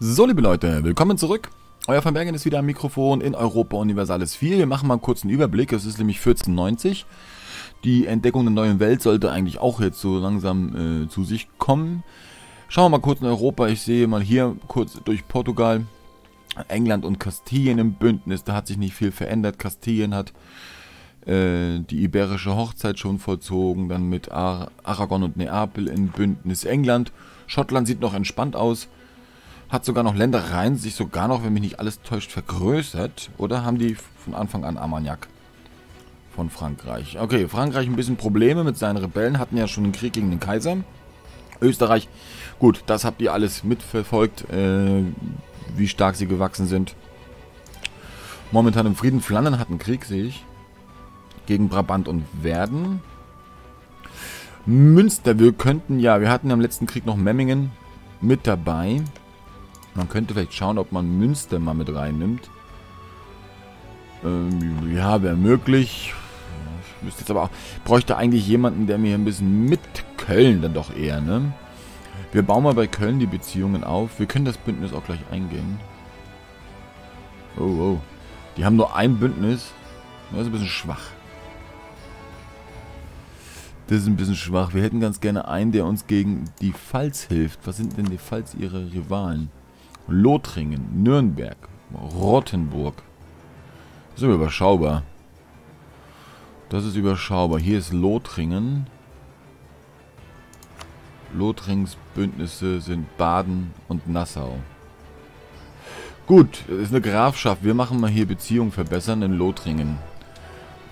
So, liebe Leute, willkommen zurück. Euer Van Bergen ist wieder am Mikrofon in Europa Universales 4. Wir machen mal kurz einen Überblick. Es ist nämlich 1490. Die Entdeckung der neuen Welt sollte eigentlich auch jetzt so langsam äh, zu sich kommen. Schauen wir mal kurz in Europa. Ich sehe mal hier kurz durch Portugal, England und Kastilien im Bündnis. Da hat sich nicht viel verändert. Kastilien hat äh, die iberische Hochzeit schon vollzogen. Dann mit Ar Aragon und Neapel in Bündnis. England, Schottland sieht noch entspannt aus. Hat sogar noch Ländereien sich sogar noch, wenn mich nicht alles täuscht, vergrößert. Oder haben die von Anfang an Armagnac? von Frankreich. Okay, Frankreich ein bisschen Probleme mit seinen Rebellen, hatten ja schon einen Krieg gegen den Kaiser. Österreich, gut, das habt ihr alles mitverfolgt, äh, wie stark sie gewachsen sind. Momentan im Frieden. Flandern hat einen Krieg, sehe ich. Gegen Brabant und Werden. Münster, wir könnten ja, wir hatten ja im letzten Krieg noch Memmingen mit dabei. Man könnte vielleicht schauen, ob man Münster mal mit reinnimmt. Ähm, ja, wäre möglich. Müsste jetzt aber auch, bräuchte eigentlich jemanden, der mir ein bisschen mit Köln dann doch eher, ne? Wir bauen mal bei Köln die Beziehungen auf. Wir können das Bündnis auch gleich eingehen. Oh, oh. Die haben nur ein Bündnis. Das ist ein bisschen schwach. Das ist ein bisschen schwach. Wir hätten ganz gerne einen, der uns gegen die Pfalz hilft. Was sind denn die Pfalz ihre Rivalen? Lothringen, Nürnberg, Rottenburg. Das ist überschaubar. Das ist überschaubar. Hier ist Lothringen. Lothrings Bündnisse sind Baden und Nassau. Gut, das ist eine Grafschaft. Wir machen mal hier Beziehungen verbessern in Lothringen.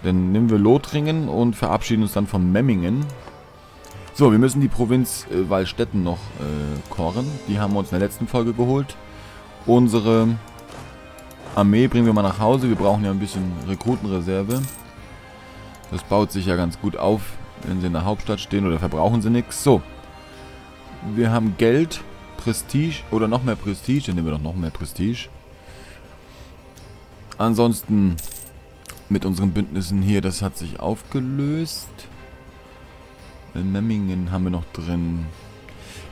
Dann nehmen wir Lothringen und verabschieden uns dann von Memmingen. So, wir müssen die Provinz äh, Wallstätten noch äh, koren. Die haben wir uns in der letzten Folge geholt. Unsere Armee bringen wir mal nach Hause. Wir brauchen ja ein bisschen Rekrutenreserve. Das baut sich ja ganz gut auf, wenn sie in der Hauptstadt stehen oder verbrauchen sie nichts. So, wir haben Geld, Prestige oder noch mehr Prestige. Dann nehmen wir doch noch mehr Prestige. Ansonsten mit unseren Bündnissen hier, das hat sich aufgelöst. In Memmingen haben wir noch drin.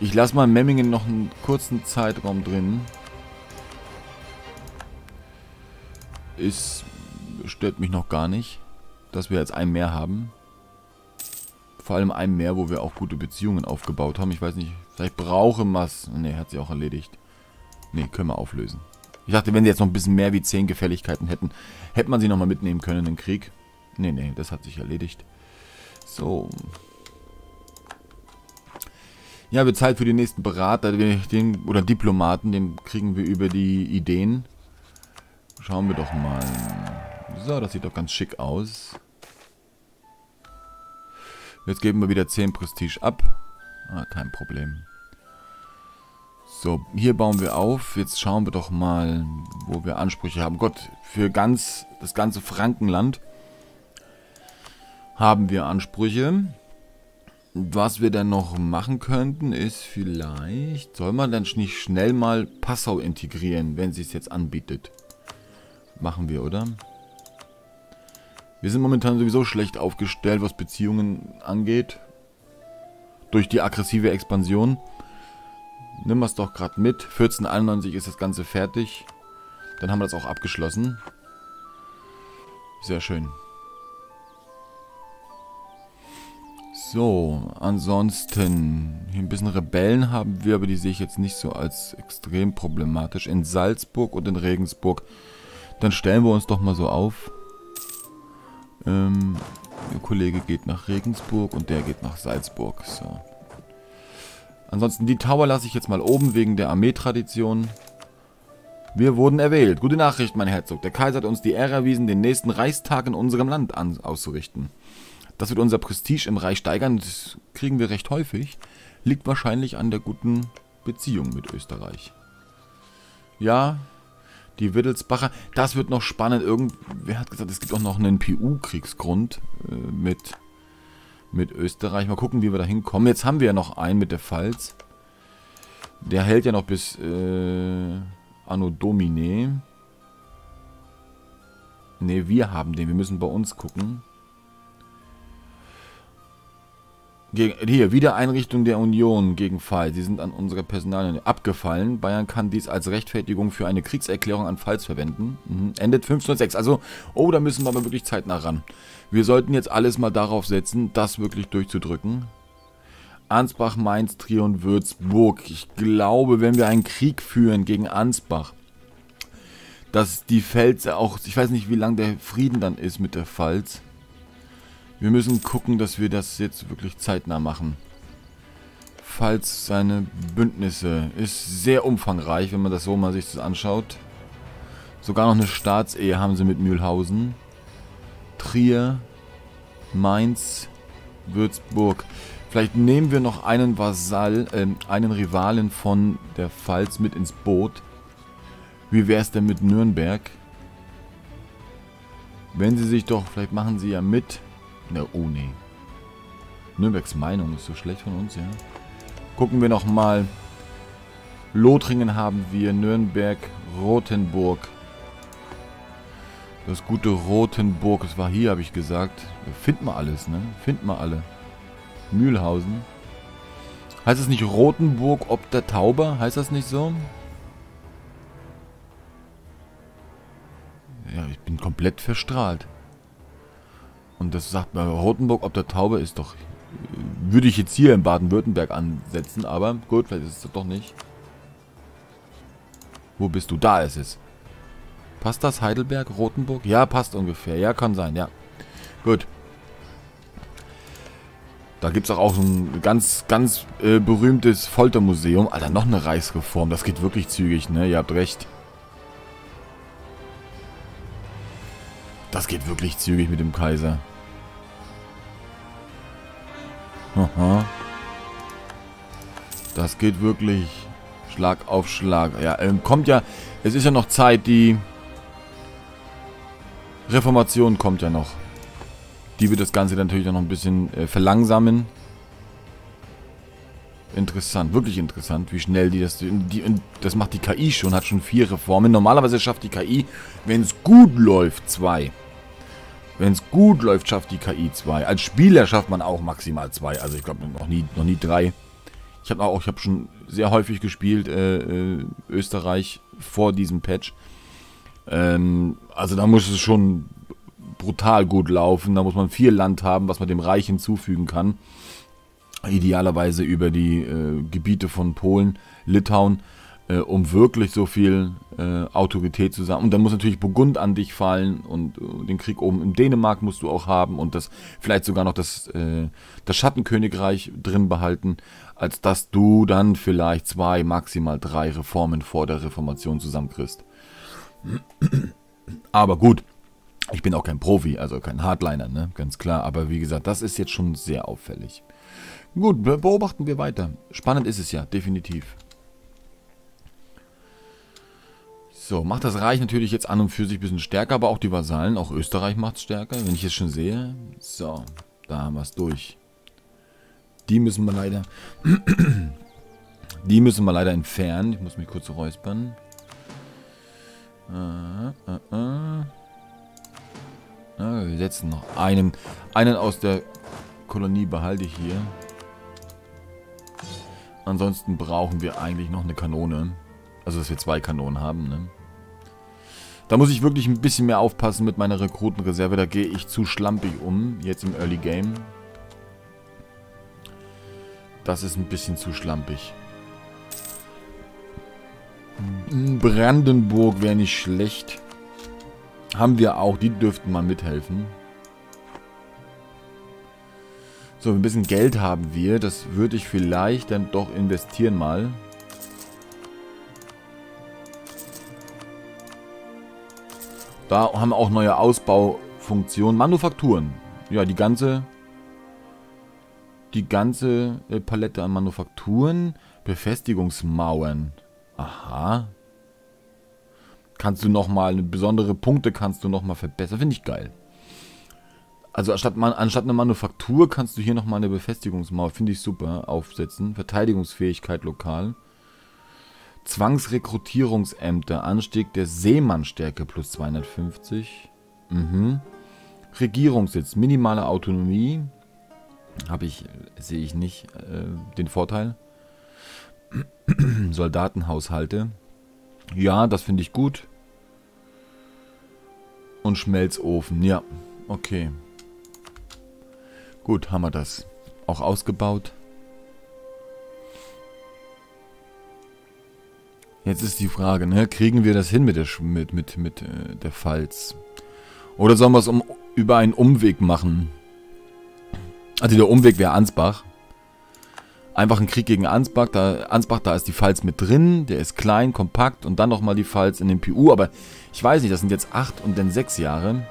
Ich lasse mal Memmingen noch einen kurzen Zeitraum drin. Ist stört mich noch gar nicht dass wir jetzt ein mehr haben. Vor allem ein mehr, wo wir auch gute Beziehungen aufgebaut haben. Ich weiß nicht, vielleicht brauchen wir es. Ne, hat sie auch erledigt. Ne, können wir auflösen. Ich dachte, wenn sie jetzt noch ein bisschen mehr wie 10 Gefälligkeiten hätten, hätte man sie nochmal mitnehmen können in den Krieg. Ne, ne, das hat sich erledigt. So. Ja, bezahlt für den nächsten Berater den, oder Diplomaten, den kriegen wir über die Ideen. Schauen wir doch mal. So, das sieht doch ganz schick aus. Jetzt geben wir wieder 10 Prestige ab. Ah, kein Problem. So, hier bauen wir auf. Jetzt schauen wir doch mal, wo wir Ansprüche haben. Gott, für ganz das ganze Frankenland haben wir Ansprüche. Was wir dann noch machen könnten, ist vielleicht... Soll man dann nicht schnell mal Passau integrieren, wenn sie es jetzt anbietet? Machen wir, oder? Wir sind momentan sowieso schlecht aufgestellt, was Beziehungen angeht. Durch die aggressive Expansion. Nimm es doch gerade mit. 1491 ist das Ganze fertig. Dann haben wir das auch abgeschlossen. Sehr schön. So, ansonsten, hier ein bisschen Rebellen haben wir, aber die sehe ich jetzt nicht so als extrem problematisch. In Salzburg und in Regensburg. Dann stellen wir uns doch mal so auf. Ähm, der Kollege geht nach Regensburg und der geht nach Salzburg. So. Ansonsten die Tower lasse ich jetzt mal oben wegen der Armeetradition. Wir wurden erwählt. Gute Nachricht, mein Herzog. Der Kaiser hat uns die Ehre erwiesen, den nächsten Reichstag in unserem Land an auszurichten. Das wird unser Prestige im Reich steigern. Das kriegen wir recht häufig. Liegt wahrscheinlich an der guten Beziehung mit Österreich. Ja, die Wittelsbacher. Das wird noch spannend. Irgendwer hat gesagt, es gibt auch noch einen PU-Kriegsgrund äh, mit, mit Österreich. Mal gucken, wie wir da hinkommen. Jetzt haben wir ja noch einen mit der Pfalz. Der hält ja noch bis äh, Anno Domine. Ne, wir haben den. Wir müssen bei uns gucken. Gegen, hier, Wiedereinrichtung der Union gegen Fall. Sie sind an unserer Personal abgefallen. Bayern kann dies als Rechtfertigung für eine Kriegserklärung an Pfalz verwenden. Mhm. Endet 1506. Also, oh, da müssen wir aber wirklich zeitnah ran. Wir sollten jetzt alles mal darauf setzen, das wirklich durchzudrücken. Ansbach, Mainz, Trier und Würzburg. Ich glaube, wenn wir einen Krieg führen gegen Ansbach, dass die Pfalz auch, ich weiß nicht, wie lang der Frieden dann ist mit der Pfalz, wir müssen gucken, dass wir das jetzt wirklich zeitnah machen. Falls seine Bündnisse ist sehr umfangreich, wenn man das so mal sich das anschaut. Sogar noch eine Staatsehe haben sie mit Mühlhausen. Trier, Mainz, Würzburg. Vielleicht nehmen wir noch einen Vasall, äh, einen Rivalen von der Pfalz mit ins Boot. Wie wäre es denn mit Nürnberg? Wenn sie sich doch, vielleicht machen sie ja mit. Na, oh nee. Nürnbergs Meinung ist so schlecht von uns, ja. Gucken wir nochmal. Lothringen haben wir, Nürnberg, Rothenburg. Das gute Rothenburg, es war hier, habe ich gesagt. Finden wir alles, ne? Finden wir alle. Mühlhausen. Heißt es nicht Rotenburg ob der Tauber? Heißt das nicht so? Ja, ich bin komplett verstrahlt. Und das sagt man, Rotenburg ob der Taube ist doch... Würde ich jetzt hier in Baden-Württemberg ansetzen, aber gut, vielleicht ist es doch nicht. Wo bist du? Da ist es. Passt das? Heidelberg? Rotenburg? Ja, passt ungefähr. Ja, kann sein, ja. Gut. Da gibt es auch, so ein ganz, ganz äh, berühmtes Foltermuseum. Alter, noch eine Reichsreform. Das geht wirklich zügig, ne? Ihr habt recht. Das geht wirklich zügig mit dem Kaiser. Aha. Das geht wirklich Schlag auf Schlag. Ja, ähm, kommt ja... Es ist ja noch Zeit, die... Reformation kommt ja noch. Die wird das Ganze natürlich noch ein bisschen äh, verlangsamen. Interessant, wirklich interessant, wie schnell die das... Die, das macht die KI schon, hat schon vier Reformen. Normalerweise schafft die KI, wenn es gut läuft, zwei. Wenn es gut läuft, schafft die KI 2. Als Spieler schafft man auch maximal 2. Also ich glaube noch nie, noch nie 3. Ich habe auch, ich habe schon sehr häufig gespielt, äh, äh, Österreich vor diesem Patch. Ähm, also da muss es schon brutal gut laufen. Da muss man viel Land haben, was man dem Reich hinzufügen kann. Idealerweise über die äh, Gebiete von Polen, Litauen äh, um wirklich so viel äh, Autorität zu sagen. Und dann muss natürlich Burgund an dich fallen und äh, den Krieg oben in Dänemark musst du auch haben und das vielleicht sogar noch das, äh, das Schattenkönigreich drin behalten, als dass du dann vielleicht zwei, maximal drei Reformen vor der Reformation zusammenkriegst. Aber gut, ich bin auch kein Profi, also kein Hardliner, ne? ganz klar. Aber wie gesagt, das ist jetzt schon sehr auffällig. Gut, beobachten wir weiter. Spannend ist es ja, definitiv. So, macht das Reich natürlich jetzt an und für sich ein bisschen stärker, aber auch die Vasallen, auch Österreich macht es stärker, wenn ich es schon sehe. So, da haben wir es durch. Die müssen wir leider... die müssen wir leider entfernen. Ich muss mich kurz räuspern. Äh, äh, äh. Ja, wir setzen noch einen, einen aus der Kolonie behalte ich hier. Ansonsten brauchen wir eigentlich noch eine Kanone. Also, dass wir zwei Kanonen haben, ne? Da muss ich wirklich ein bisschen mehr aufpassen mit meiner Rekrutenreserve. Da gehe ich zu schlampig um, jetzt im Early Game. Das ist ein bisschen zu schlampig. Brandenburg wäre nicht schlecht. Haben wir auch, die dürften mal mithelfen. So, ein bisschen Geld haben wir. Das würde ich vielleicht dann doch investieren mal. Da haben wir auch neue Ausbaufunktionen. Manufakturen. Ja, die ganze die ganze äh, Palette an Manufakturen. Befestigungsmauern. Aha. Kannst du nochmal, besondere Punkte kannst du nochmal verbessern. Finde ich geil. Also anstatt, anstatt einer Manufaktur kannst du hier nochmal eine Befestigungsmauer, finde ich super, aufsetzen. Verteidigungsfähigkeit lokal. Zwangsrekrutierungsämter, Anstieg der Seemannstärke plus 250. Mhm. Regierungssitz, minimale Autonomie. Habe ich, sehe ich nicht äh, den Vorteil. Soldatenhaushalte. Ja, das finde ich gut. Und Schmelzofen, ja. Okay. Gut, haben wir das. Auch ausgebaut. Jetzt ist die Frage, ne? Kriegen wir das hin mit der, mit, mit, mit, äh, der Pfalz? Oder sollen wir es um, über einen Umweg machen? Also der Umweg wäre Ansbach. Einfach ein Krieg gegen Ansbach. Da, Ansbach, da ist die Pfalz mit drin. Der ist klein, kompakt. Und dann nochmal die Pfalz in den PU. Aber ich weiß nicht, das sind jetzt acht und dann sechs Jahre.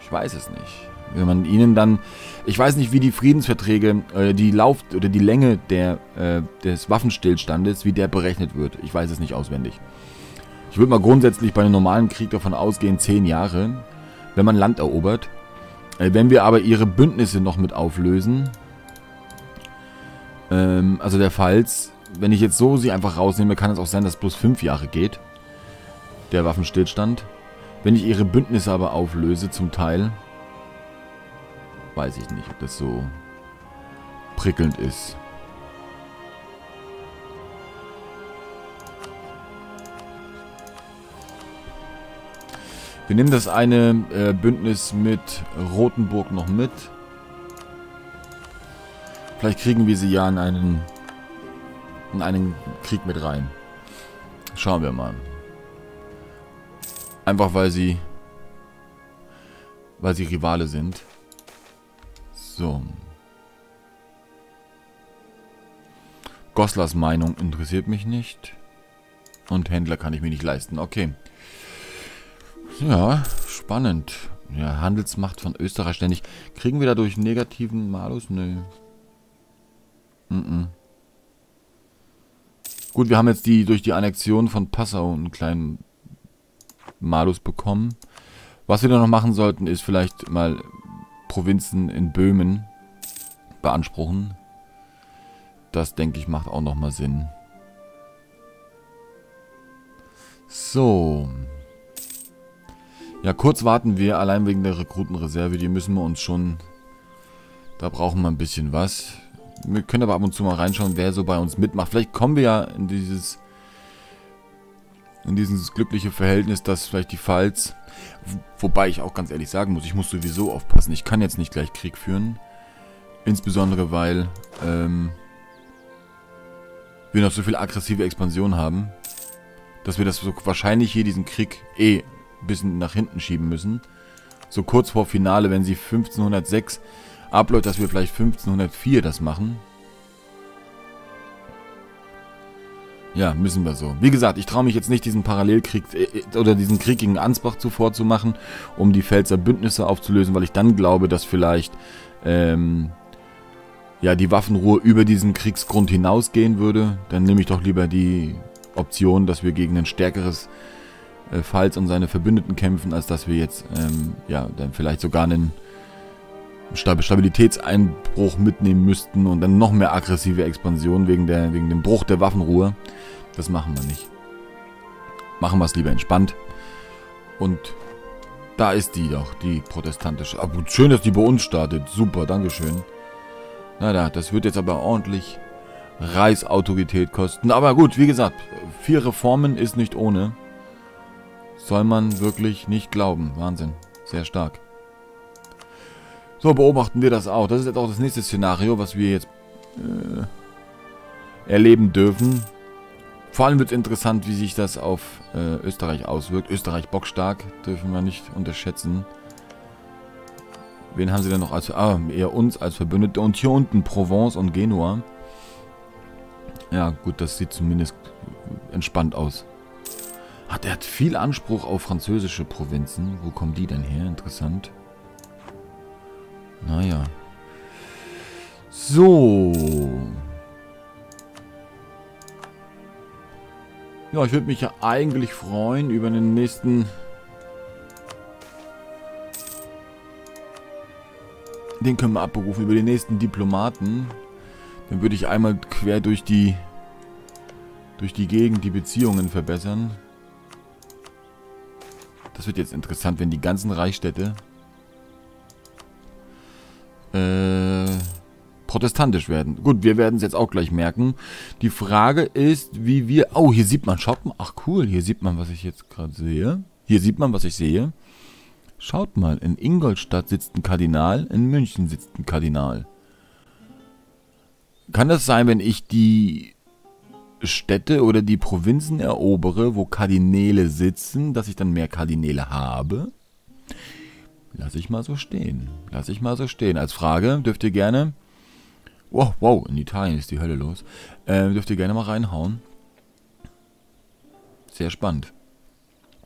Ich weiß es nicht. Wenn man ihnen dann, ich weiß nicht, wie die Friedensverträge, äh, die Lauf oder die Länge der, äh, des Waffenstillstandes, wie der berechnet wird. Ich weiß es nicht auswendig. Ich würde mal grundsätzlich bei einem normalen Krieg davon ausgehen, zehn Jahre, wenn man Land erobert. Äh, wenn wir aber ihre Bündnisse noch mit auflösen, ähm, also der Falls, wenn ich jetzt so sie einfach rausnehme, kann es auch sein, dass bloß fünf Jahre geht. Der Waffenstillstand. Wenn ich ihre Bündnisse aber auflöse, zum Teil, weiß ich nicht, ob das so prickelnd ist. Wir nehmen das eine äh, Bündnis mit Rothenburg noch mit. Vielleicht kriegen wir sie ja in einen, in einen Krieg mit rein. Schauen wir mal. Einfach weil sie weil sie Rivale sind. So. Goslers Meinung interessiert mich nicht. Und Händler kann ich mir nicht leisten. Okay. Ja, spannend. Ja, Handelsmacht von Österreich ständig. Kriegen wir dadurch negativen Malus? Nö. Mm -mm. Gut, wir haben jetzt die durch die Annexion von Passau einen kleinen Malus bekommen. Was wir dann noch machen sollten, ist vielleicht mal Provinzen in Böhmen beanspruchen. Das, denke ich, macht auch nochmal Sinn. So. Ja, kurz warten wir, allein wegen der Rekrutenreserve. Die müssen wir uns schon... Da brauchen wir ein bisschen was. Wir können aber ab und zu mal reinschauen, wer so bei uns mitmacht. Vielleicht kommen wir ja in dieses... In dieses glückliche Verhältnis, dass vielleicht die Pfalz... Wobei ich auch ganz ehrlich sagen muss, ich muss sowieso aufpassen. Ich kann jetzt nicht gleich Krieg führen. Insbesondere, weil... Ähm, wir noch so viel aggressive Expansion haben, dass wir das so wahrscheinlich hier diesen Krieg eh ein bisschen nach hinten schieben müssen. So kurz vor Finale, wenn sie 1506 abläuft, dass wir vielleicht 1504 das machen. Ja, müssen wir so. Wie gesagt, ich traue mich jetzt nicht, diesen Parallelkrieg äh, äh, oder diesen Krieg gegen Ansbach zuvor zu machen, um die Pfälzer Bündnisse aufzulösen, weil ich dann glaube, dass vielleicht ähm, ja, die Waffenruhe über diesen Kriegsgrund hinausgehen würde. Dann nehme ich doch lieber die Option, dass wir gegen ein stärkeres äh, Pfalz und seine Verbündeten kämpfen, als dass wir jetzt, ähm, ja, dann vielleicht sogar einen Stabilitätseinbruch mitnehmen müssten und dann noch mehr aggressive Expansion wegen, der, wegen dem Bruch der Waffenruhe. Das machen wir nicht. Machen wir es lieber entspannt. Und da ist die doch, die protestantische. Aber schön, dass die bei uns startet. Super, Dankeschön. Na da, das wird jetzt aber ordentlich Reichsautorität kosten. Aber gut, wie gesagt, vier Reformen ist nicht ohne. Soll man wirklich nicht glauben. Wahnsinn. Sehr stark. So beobachten wir das auch. Das ist jetzt auch das nächste Szenario, was wir jetzt äh, erleben dürfen. Vor allem wird es interessant, wie sich das auf äh, Österreich auswirkt. Österreich bockstark, dürfen wir nicht unterschätzen. Wen haben sie denn noch als... Ah, eher uns als Verbündete. Und hier unten Provence und Genua. Ja, gut, das sieht zumindest entspannt aus. Ach, der hat viel Anspruch auf französische Provinzen. Wo kommen die denn her? Interessant. Naja. So. Ja, ich würde mich ja eigentlich freuen über den nächsten... Den können wir abberufen, über den nächsten Diplomaten. Dann würde ich einmal quer durch die durch die Gegend die Beziehungen verbessern. Das wird jetzt interessant, wenn die ganzen Reichsstädte äh, protestantisch werden. Gut, wir werden es jetzt auch gleich merken. Die Frage ist, wie wir... Oh, hier sieht man Shoppen. Ach cool, hier sieht man, was ich jetzt gerade sehe. Hier sieht man, was ich sehe. Schaut mal, in Ingolstadt sitzt ein Kardinal, in München sitzt ein Kardinal. Kann das sein, wenn ich die Städte oder die Provinzen erobere, wo Kardinäle sitzen, dass ich dann mehr Kardinäle habe? Lass ich mal so stehen. Lass ich mal so stehen. Als Frage dürft ihr gerne... Wow, wow, in Italien ist die Hölle los. Äh, dürft ihr gerne mal reinhauen. Sehr spannend.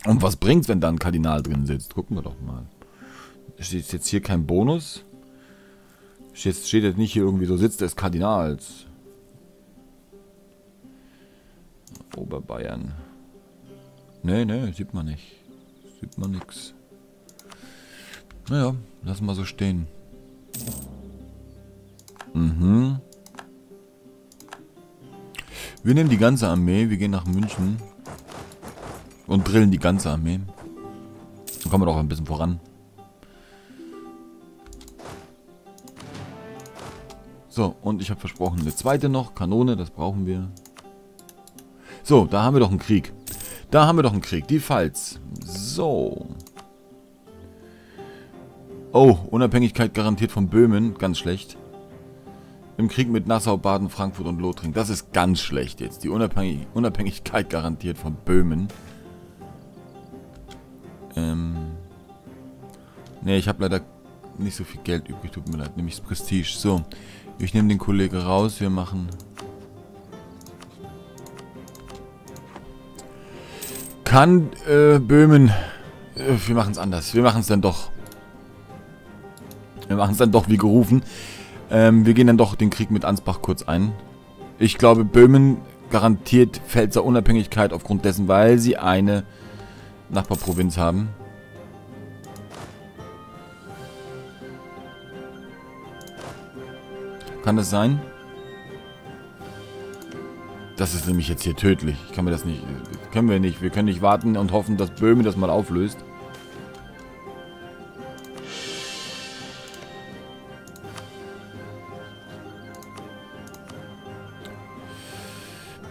Und was bringt's, wenn da ein Kardinal drin sitzt? Gucken wir doch mal. Steht jetzt hier kein Bonus? Steht, steht jetzt nicht hier irgendwie so Sitz des Kardinals. Oberbayern. Nee, nee, sieht man nicht. Sieht man nix. Naja, lassen wir so stehen. Mhm. Wir nehmen die ganze Armee, wir gehen nach München. Und drillen die ganze Armee. Dann kommen wir doch ein bisschen voran. So, und ich habe versprochen, eine zweite noch. Kanone, das brauchen wir. So, da haben wir doch einen Krieg. Da haben wir doch einen Krieg. Die Pfalz. So. Oh, Unabhängigkeit garantiert von Böhmen. Ganz schlecht. Im Krieg mit Nassau, Baden, Frankfurt und Lothringen. Das ist ganz schlecht jetzt. Die Unabhängig Unabhängigkeit garantiert von Böhmen. Ähm. Ne, ich habe leider nicht so viel Geld übrig. Tut mir leid. Nämlich das Prestige. So. Ich nehme den Kollegen raus. Wir machen... Kann äh, Böhmen... Äh, wir machen es anders. Wir machen es dann doch. Wir machen es dann doch wie gerufen. Ähm, wir gehen dann doch den Krieg mit Ansbach kurz ein. Ich glaube, Böhmen garantiert Pfälzer Unabhängigkeit aufgrund dessen, weil sie eine Nachbarprovinz haben. Kann das sein? Das ist nämlich jetzt hier tödlich. Ich kann mir das nicht... Können wir nicht. Wir können nicht warten und hoffen, dass Böhmen das mal auflöst.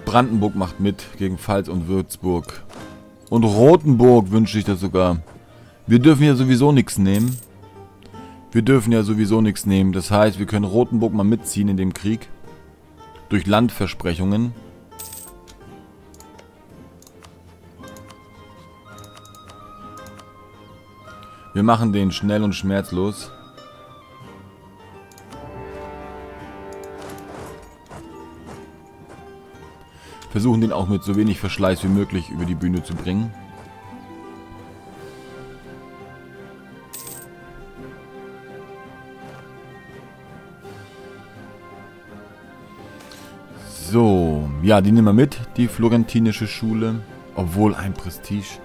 Brandenburg macht mit gegen Pfalz und Würzburg. Und Rothenburg wünsche ich das sogar. Wir dürfen ja sowieso nichts nehmen. Wir dürfen ja sowieso nichts nehmen. Das heißt, wir können Rothenburg mal mitziehen in dem Krieg. Durch Landversprechungen. Wir machen den schnell und schmerzlos. Versuchen den auch mit so wenig Verschleiß wie möglich über die Bühne zu bringen. So, ja, die nehmen wir mit, die florentinische Schule. Obwohl ein Prestige.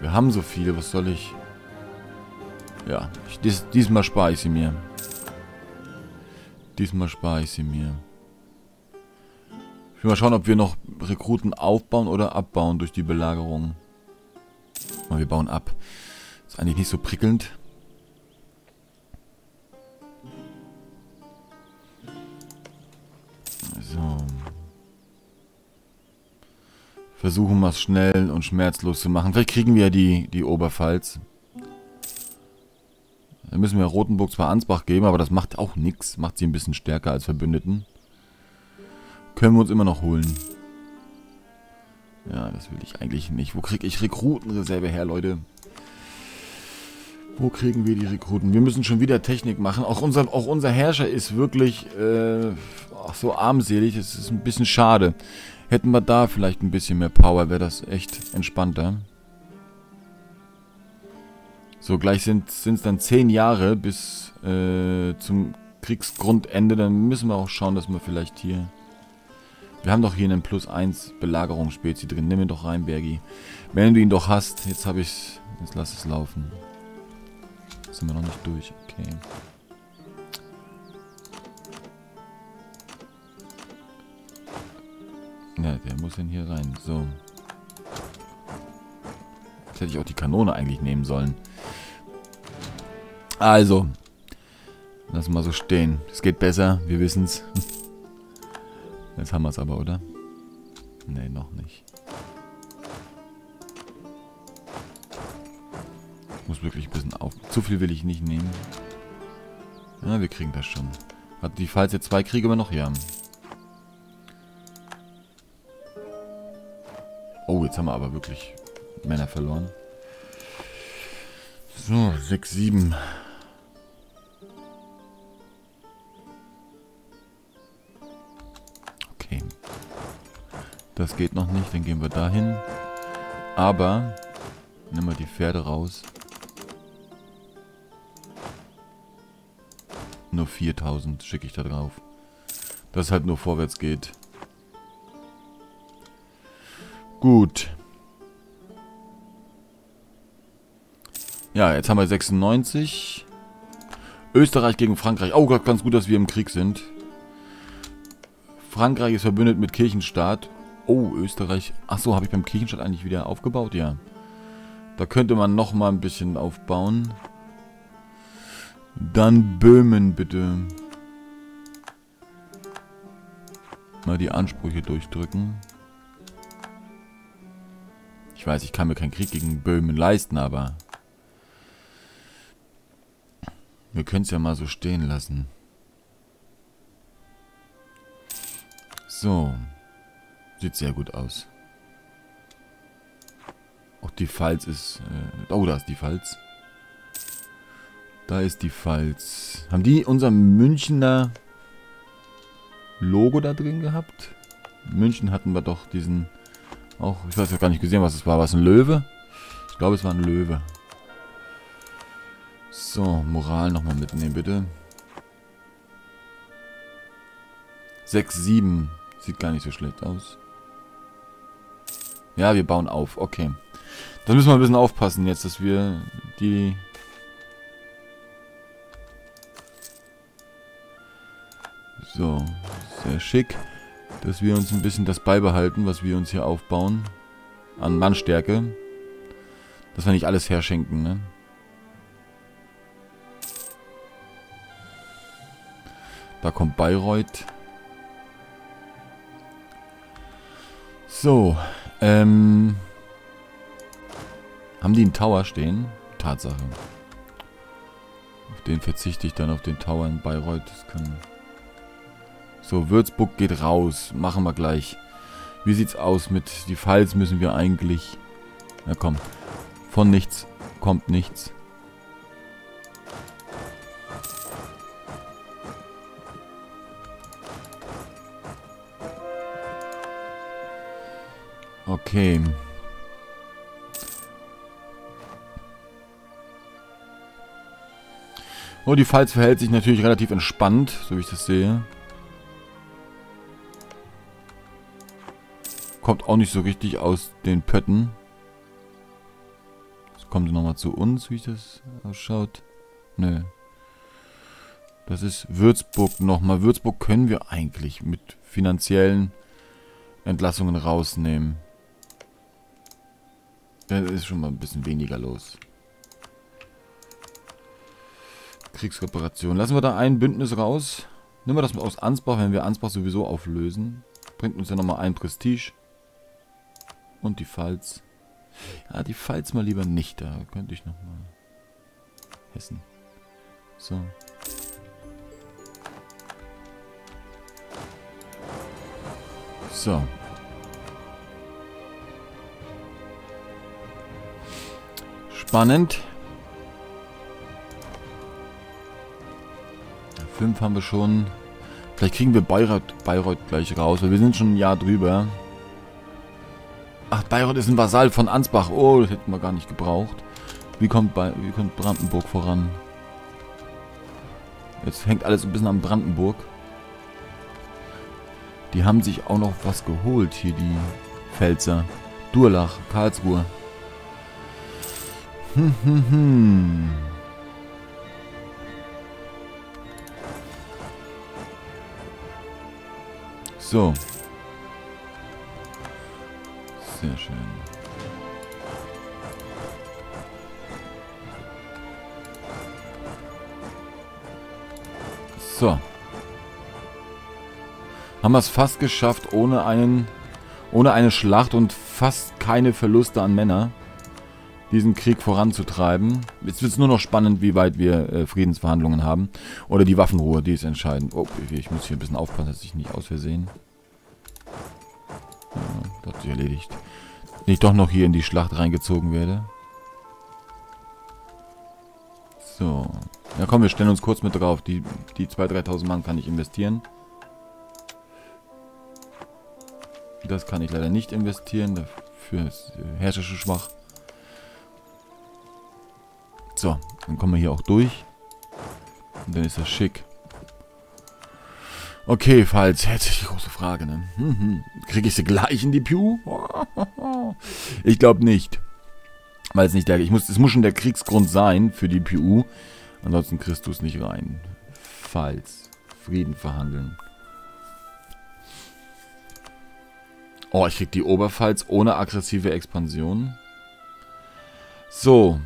Wir haben so viele, was soll ich... Ja, ich, dies, diesmal spare ich sie mir. Diesmal spare ich sie mir. Ich will mal schauen, ob wir noch Rekruten aufbauen oder abbauen durch die Belagerung. wir bauen ab. Ist eigentlich nicht so prickelnd. So. Versuchen wir es schnell und schmerzlos zu machen. Vielleicht kriegen wir ja die, die Oberpfalz. Dann müssen wir Rotenburg zwar Ansbach geben, aber das macht auch nichts. Macht sie ein bisschen stärker als Verbündeten. Können wir uns immer noch holen. Ja, das will ich eigentlich nicht. Wo kriege ich Rekrutenreserve her, Leute? Wo kriegen wir die Rekruten? Wir müssen schon wieder Technik machen. Auch unser, auch unser Herrscher ist wirklich äh, so armselig. Das ist ein bisschen schade. Hätten wir da vielleicht ein bisschen mehr Power, wäre das echt entspannter. So, gleich sind es dann zehn Jahre bis äh, zum Kriegsgrundende. Dann müssen wir auch schauen, dass wir vielleicht hier wir haben doch hier einen Plus 1 Belagerungsspezi drin. Nimm ihn doch rein, Bergi. Wenn du ihn doch hast. Jetzt habe ich Jetzt lass es laufen. Sind wir noch nicht durch. Okay. Ja, der muss denn hier rein. So. Jetzt hätte ich auch die Kanone eigentlich nehmen sollen. Also, lassen wir so stehen. Es geht besser, wir wissen's. Jetzt haben wir es aber, oder? Nee, noch nicht. Ich muss wirklich ein bisschen auf. Zu viel will ich nicht nehmen. Ja, wir kriegen das schon. Hat die Falls jetzt zwei Kriege wir noch? Ja. Oh, jetzt haben wir aber wirklich Männer verloren. So, 6, 7. Das geht noch nicht, dann gehen wir dahin. Aber, nehmen wir die Pferde raus. Nur 4000 schicke ich da drauf. Dass halt nur vorwärts geht. Gut. Ja, jetzt haben wir 96. Österreich gegen Frankreich. Oh Gott, ganz gut, dass wir im Krieg sind. Frankreich ist verbündet mit Kirchenstaat. Oh, Österreich. Achso, habe ich beim Kirchenstaat eigentlich wieder aufgebaut? Ja. Da könnte man noch mal ein bisschen aufbauen. Dann Böhmen, bitte. Mal die Ansprüche durchdrücken. Ich weiß, ich kann mir keinen Krieg gegen Böhmen leisten, aber... Wir können es ja mal so stehen lassen. So. Sieht sehr gut aus. Auch die Pfalz ist... Äh, oh, da ist die Pfalz. Da ist die Pfalz. Haben die unser Münchner Logo da drin gehabt? München hatten wir doch diesen auch, ich weiß ja gar nicht gesehen, was es war. War es ein Löwe? Ich glaube, es war ein Löwe. So, Moral nochmal mitnehmen, bitte. 6, 7. Sieht gar nicht so schlecht aus. Ja, wir bauen auf. Okay. Da müssen wir ein bisschen aufpassen jetzt, dass wir die... So, sehr schick dass wir uns ein bisschen das beibehalten, was wir uns hier aufbauen. An Mannstärke. Dass wir nicht alles herschenken, ne? Da kommt Bayreuth. So, ähm... Haben die einen Tower stehen? Tatsache. Auf den verzichte ich dann auf den Tower in Bayreuth. Das kann... So, Würzburg geht raus. Machen wir gleich. Wie sieht's aus mit die Files müssen wir eigentlich... Na komm. Von nichts kommt nichts. Okay. Oh, die Pfalz verhält sich natürlich relativ entspannt, so wie ich das sehe. kommt auch nicht so richtig aus den Pötten. Jetzt kommt nochmal zu uns, wie das ausschaut. Nö. Das ist Würzburg nochmal. Würzburg können wir eigentlich mit finanziellen Entlassungen rausnehmen. Da ist schon mal ein bisschen weniger los. Kriegsreparation. Lassen wir da ein Bündnis raus. Nehmen wir das aus Ansbach, wenn wir Ansbach sowieso auflösen. Bringt uns ja nochmal ein Prestige. Und die Pfalz. Ja, die Pfalz mal lieber nicht. Da könnte ich nochmal. Hessen. So. So. Spannend. Fünf haben wir schon. Vielleicht kriegen wir Bayreuth, Bayreuth gleich raus, weil wir sind schon ein Jahr drüber. Ach, Bayreuth ist ein Vasall von Ansbach. Oh, das hätten wir gar nicht gebraucht. Wie kommt, bei, wie kommt Brandenburg voran? Jetzt hängt alles ein bisschen am Brandenburg. Die haben sich auch noch was geholt hier, die Pfälzer. Durlach, Karlsruhe. So. Sehr schön. So. Haben wir es fast geschafft, ohne einen, ohne eine Schlacht und fast keine Verluste an Männer, diesen Krieg voranzutreiben. Jetzt wird es nur noch spannend, wie weit wir äh, Friedensverhandlungen haben. Oder die Waffenruhe, die ist entscheidend. Oh, ich muss hier ein bisschen aufpassen, dass ich nicht aus Versehen... Ja, das hat sich erledigt. Nicht doch noch hier in die Schlacht reingezogen werde. So. Ja komm, wir stellen uns kurz mit drauf. Die, die 2.000, 3.000 Mann kann ich investieren. Das kann ich leider nicht investieren. Dafür ist Herrscher schwach. So, dann kommen wir hier auch durch. Und dann ist das schick. Okay, falls. Jetzt die große Frage, ne? Hm, hm. Kriege ich sie gleich in die Pew? Ich glaube nicht. Weil es nicht der. Ich muss, es muss schon der Kriegsgrund sein für die PU. Ansonsten kriegst du es nicht rein. Falls. Frieden verhandeln. Oh, ich krieg die Oberpfalz ohne aggressive Expansion. So.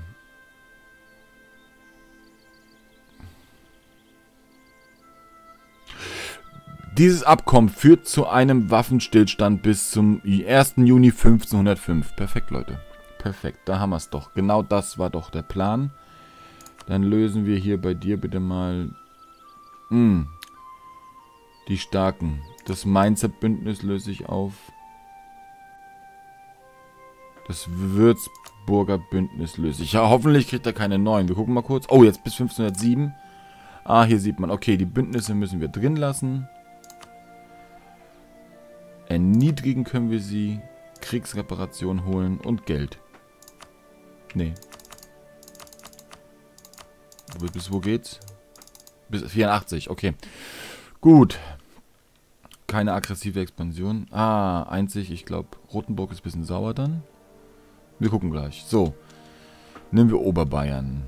Dieses Abkommen führt zu einem Waffenstillstand bis zum 1. Juni 1505. Perfekt, Leute. Perfekt, da haben wir es doch. Genau das war doch der Plan. Dann lösen wir hier bei dir bitte mal hm, die Starken. Das Mainzer Bündnis löse ich auf. Das Würzburger Bündnis löse ich. Ja, hoffentlich kriegt er keine neuen. Wir gucken mal kurz. Oh, jetzt bis 1507. Ah, hier sieht man. Okay, die Bündnisse müssen wir drin lassen. Erniedrigen können wir sie. Kriegsreparation holen und Geld. Nee. Bis wo geht's? Bis 84, okay. Gut. Keine aggressive Expansion. Ah, einzig, ich glaube, Rotenburg ist ein bisschen sauer dann. Wir gucken gleich. So. Nehmen wir Oberbayern.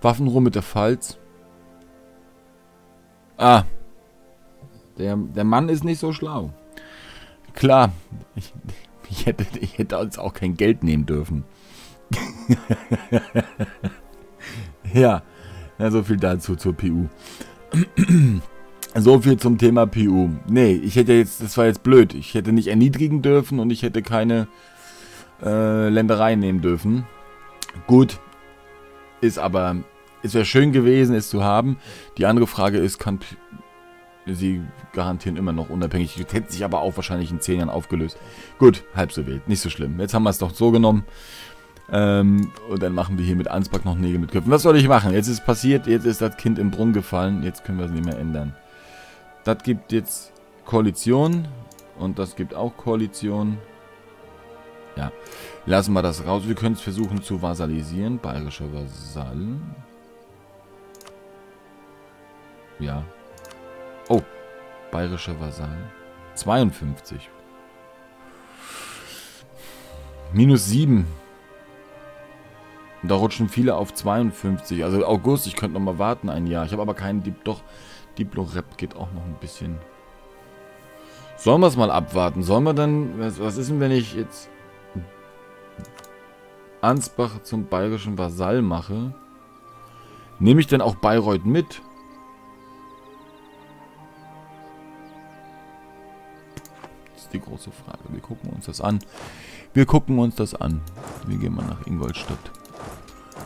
Waffenruhe mit der Pfalz. Ah. Der, der Mann ist nicht so schlau. Klar, ich, ich, hätte, ich hätte uns auch kein Geld nehmen dürfen. ja, ja, so viel dazu zur PU. so viel zum Thema PU. Nee, ich hätte jetzt, das war jetzt blöd. Ich hätte nicht erniedrigen dürfen und ich hätte keine äh, Ländereien nehmen dürfen. Gut, ist aber, es wäre schön gewesen, es zu haben. Die andere Frage ist, kann sie garantieren immer noch unabhängig. Hätte sich aber auch wahrscheinlich in 10 Jahren aufgelöst. Gut, halb so wild, nicht so schlimm. Jetzt haben wir es doch so genommen. Ähm, und dann machen wir hier mit Ansbach noch Nägel mit Köpfen. Was soll ich machen? Jetzt ist passiert, jetzt ist das Kind im Brunnen gefallen. Jetzt können wir es nicht mehr ändern. Das gibt jetzt Koalition. Und das gibt auch Koalition. Ja, lassen wir das raus. Wir können es versuchen zu vasalisieren. Bayerischer Vasall. Ja, Oh, bayerischer Vasall. 52. Minus 7. da rutschen viele auf 52. Also August, ich könnte noch mal warten ein Jahr. Ich habe aber keinen Diep. Doch, Diplo-Rap geht auch noch ein bisschen. Sollen wir es mal abwarten? Sollen wir dann... Was, was ist denn, wenn ich jetzt... Ansbach zum bayerischen Vasall mache? Nehme ich denn auch Bayreuth mit? Die große Frage. Wir gucken uns das an. Wir gucken uns das an. Wir gehen mal nach Ingolstadt.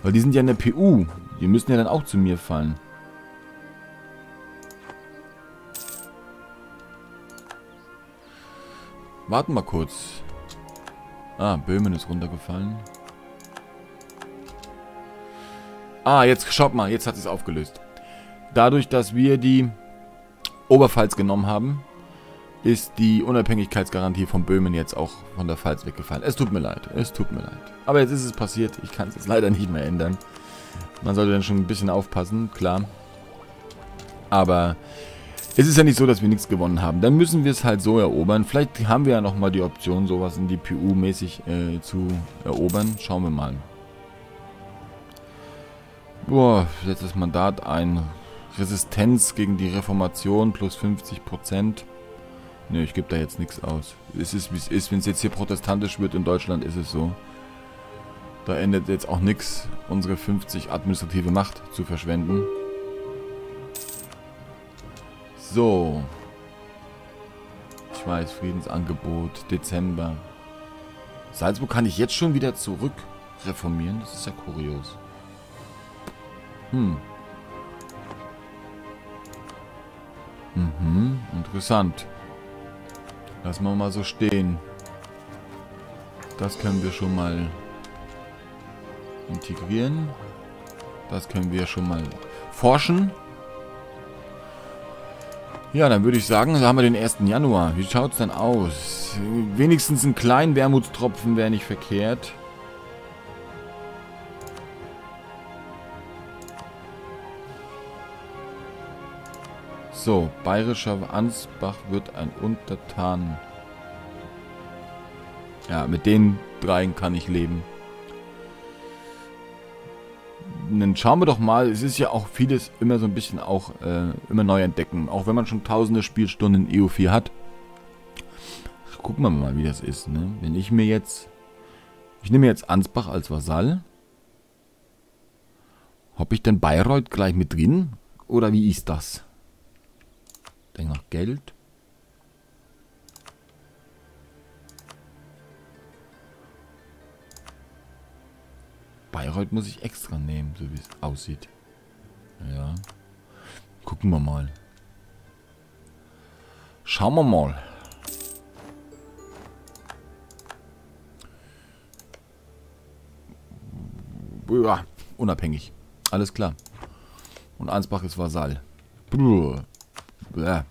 Weil die sind ja in der PU. Die müssen ja dann auch zu mir fallen. Warten mal kurz. Ah, Böhmen ist runtergefallen. Ah, jetzt schaut mal, jetzt hat es aufgelöst. Dadurch, dass wir die Oberpfalz genommen haben, ist die Unabhängigkeitsgarantie von Böhmen jetzt auch von der Pfalz weggefallen. Es tut mir leid, es tut mir leid. Aber jetzt ist es passiert, ich kann es jetzt leider nicht mehr ändern. Man sollte dann schon ein bisschen aufpassen, klar. Aber es ist ja nicht so, dass wir nichts gewonnen haben. Dann müssen wir es halt so erobern. Vielleicht haben wir ja nochmal die Option, sowas in die PU-mäßig äh, zu erobern. Schauen wir mal. Boah, letztes Mandat ein. Resistenz gegen die Reformation plus 50 Prozent. Ne, ich gebe da jetzt nichts aus. Es ist, wie es ist. Wenn es jetzt hier protestantisch wird in Deutschland, ist es so. Da endet jetzt auch nichts, unsere 50 administrative Macht zu verschwenden. So. Ich weiß, Friedensangebot, Dezember. Salzburg kann ich jetzt schon wieder zurück reformieren? Das ist ja kurios. Hm. Mhm, interessant. Lassen wir mal so stehen. Das können wir schon mal integrieren. Das können wir schon mal forschen. Ja, dann würde ich sagen, haben wir den 1. Januar. Wie schaut es denn aus? Wenigstens ein kleinen Wermutstropfen wäre nicht verkehrt. So, bayerischer Ansbach wird ein Untertan. Ja, mit den dreien kann ich leben. Dann schauen wir doch mal, es ist ja auch vieles immer so ein bisschen auch äh, immer neu entdecken. Auch wenn man schon tausende Spielstunden in EU4 hat. Gucken wir mal, wie das ist. Ne? Wenn ich mir jetzt... Ich nehme jetzt Ansbach als Vasall. Habe ich denn Bayreuth gleich mit drin? Oder wie ist das? Denk nach Geld. Bayreuth muss ich extra nehmen, so wie es aussieht. Ja. Gucken wir mal. Schauen wir mal. Ja, unabhängig. Alles klar. Und Ansbach ist Vasall. Puh.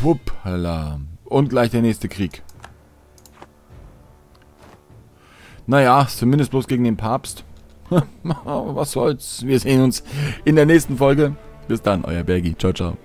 Puppala. Und gleich der nächste Krieg. Naja, zumindest bloß gegen den Papst. Was soll's. Wir sehen uns in der nächsten Folge. Bis dann, euer Bergi. Ciao, ciao.